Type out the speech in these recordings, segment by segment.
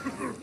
Fight.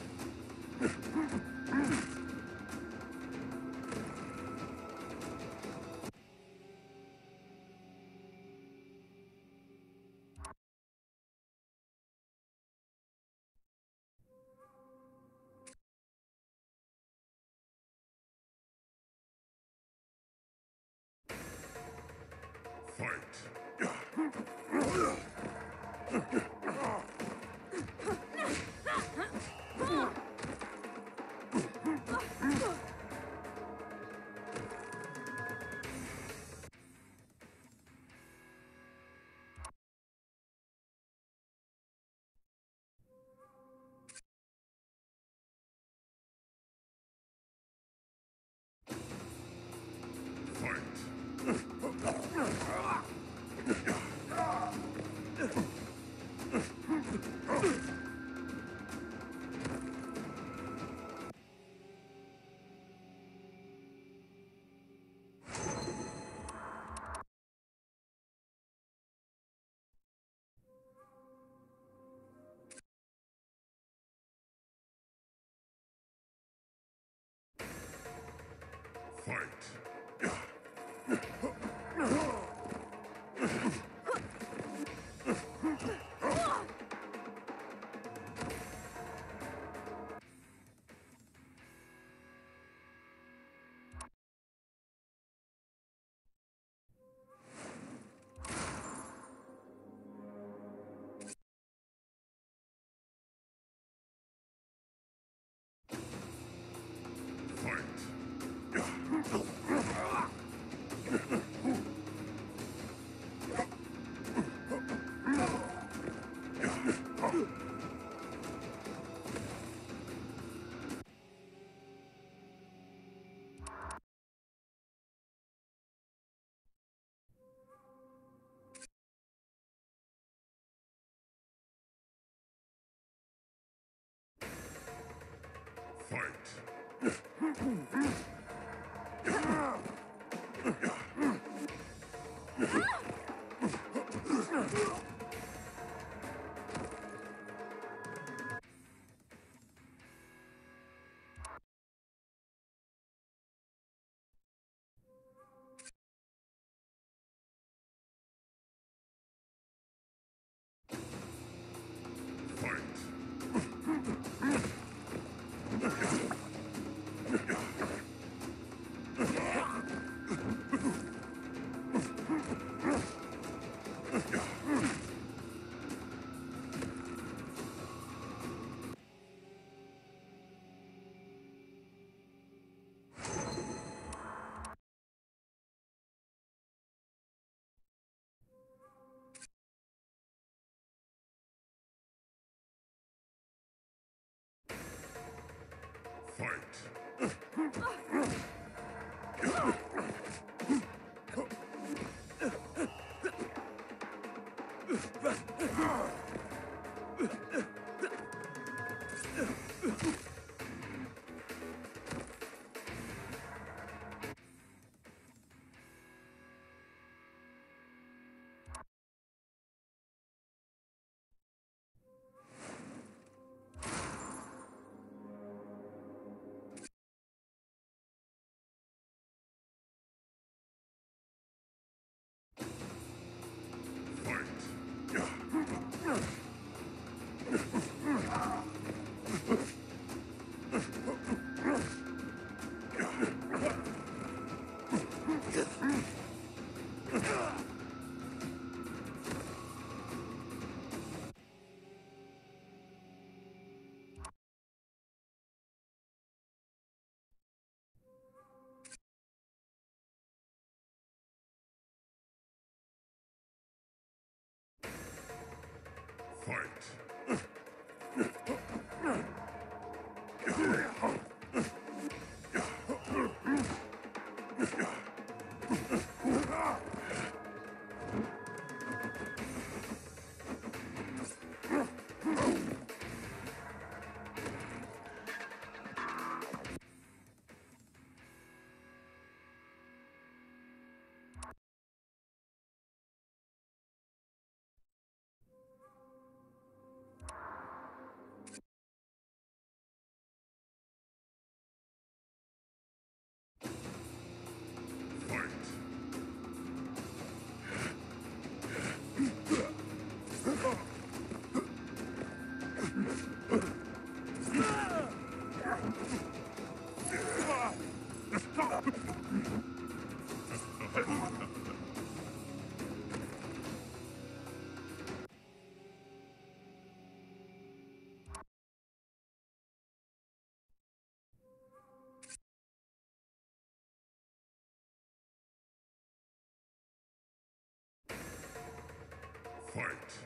Yeah. Ugh! Fight!